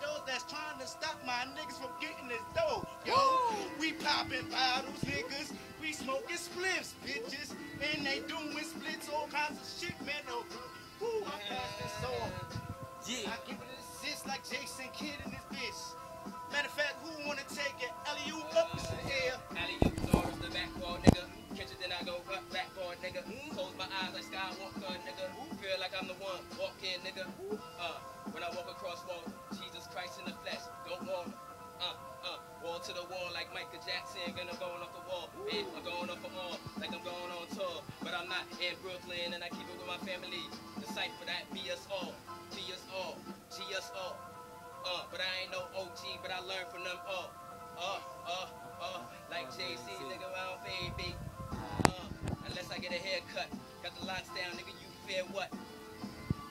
those that's trying to stop my niggas from getting this dough. Yo, we popping bottles, niggas. We smoking spliffs, bitches. And they doing splits, all kinds of shit, man. Oh, woo, I'm passing so. Yeah. I give it a assist like Jason Kidd in this bitch. Matter of fact, who wanna take it? Alley you up in the air. Alley you the back wall, across wall, Jesus Christ in the flesh. Don't wall. Uh, uh, wall to the wall like Michael Jackson. Gonna going off the wall. Yeah, I'm going off the wall like I'm going on tour. But I'm not in Brooklyn and I keep it with my family. The sight for that be us all. G us all. G us all. Uh, but I ain't no OG, but I learned from them all. Uh, uh, uh, like JC, nigga, I don't fade, baby. Uh, unless I get a haircut. Got the locks down, nigga, you fear what?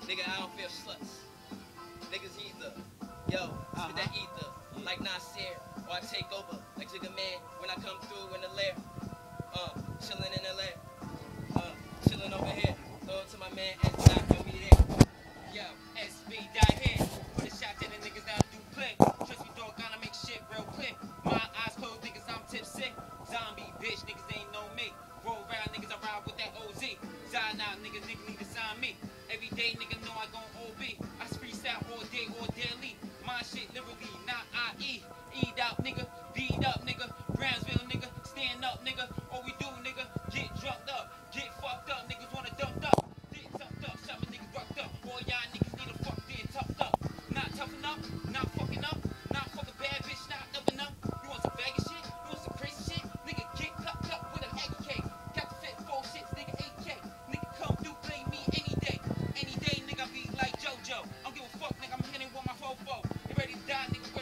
Nigga, I don't fear sluts. Niggas either. Yo, spit that ether, like Nasir, or I take over, like Jigga Man, when I come through in the lair. Uh, chillin' in the lair. Uh, chillin' over here. Throw it to my man, and stop, and we there. Yo, SB die here. Put a shot to the niggas that do play. Trust me, dog, gonna make shit real quick. My eyes closed, niggas, I'm tipsy. Zombie, bitch, niggas ain't know me. Roll around, niggas, I ride with that OZ. Sign out, niggas, niggas need to sign me. Every day, nigga, know I gon' OB. I freestyle all day, all daily. Out, nigga. Beat up, nigga. Brownsville, nigga. Stand up, nigga. All we do, nigga. Get drugged up. Get fucked up. Niggas wanna dumped up. Get tucked up. Shot my niggas rocked up. All y'all niggas need a fuck dead toughed up. Not tough enough. Not fucking up. Not fucking bad bitch. Not up enough. You want some baggy shit? You want some crazy shit? Nigga, get cupped up with an egg cake. Got the fit four shits, nigga, 8K. Nigga, come through, play me any day. Any day, nigga, be like JoJo. I don't give a fuck, nigga, I'm hitting with my fofo. You ready to die, nigga,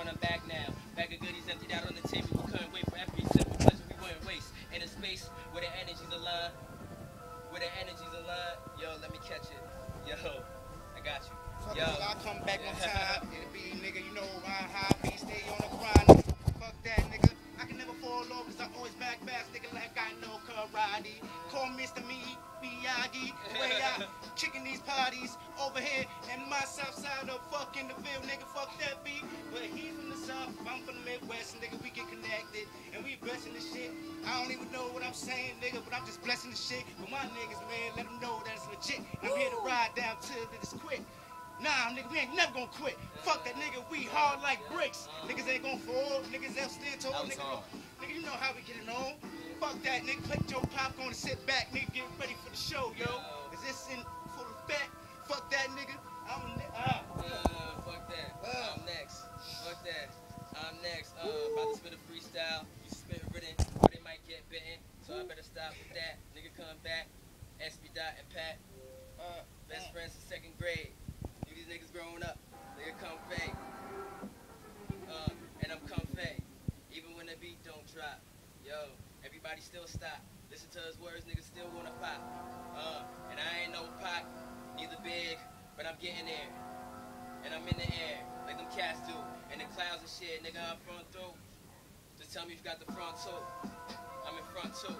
Was on running back now. Bag of goodies emptied out on the table. We couldn't wait for every simple pleasure we wouldn't waste. In a space where the energy's aligned. Where the energy's aligned. Yo, let me catch it. Yo, I got you. Yo. I'll come back on time. It'll be, karate. Call Mr. Me, Miyagi. Way out, kicking these parties over here in my south side of fucking the field, nigga. Fuck that beat. But he from the south, I'm from the Midwest, nigga. We get connected and we blessing the shit. I don't even know what I'm saying, nigga, but I'm just blessing the shit. But my niggas, man, let them know that it's legit. And I'm here to ride down till it is quit. Nah, nigga, we ain't never gonna quit. Fuck that nigga, we hard like bricks. Niggas ain't gonna fall, niggas they'll stand tall, That nigga. Nigga, you know how we get it on. Fuck that, nigga. Put your popcorn and sit back, nigga. Get ready for the show, yo. Is this in full effect? Fuck that, nigga. I'm ni- ah. Uh, fuck that. Uh. I'm next. Fuck that. I'm next. Uh, about to spit a freestyle. You spit written, but it might get bitten. So I better stop with that. Nigga come back. SB Dot and Pat. Uh, Best friends in second grade. You these niggas growing up. Nigga come fade. Uh, and I'm come fade. Even when the beat don't drop. Yo, everybody still stop. To words, niggas still wanna pop. Uh, and I ain't no pop, neither big, but I'm getting there. And I'm in the air, like them cats do. And the clouds and shit, nigga, I'm front through. Just tell me if you got the front too. I'm in front too.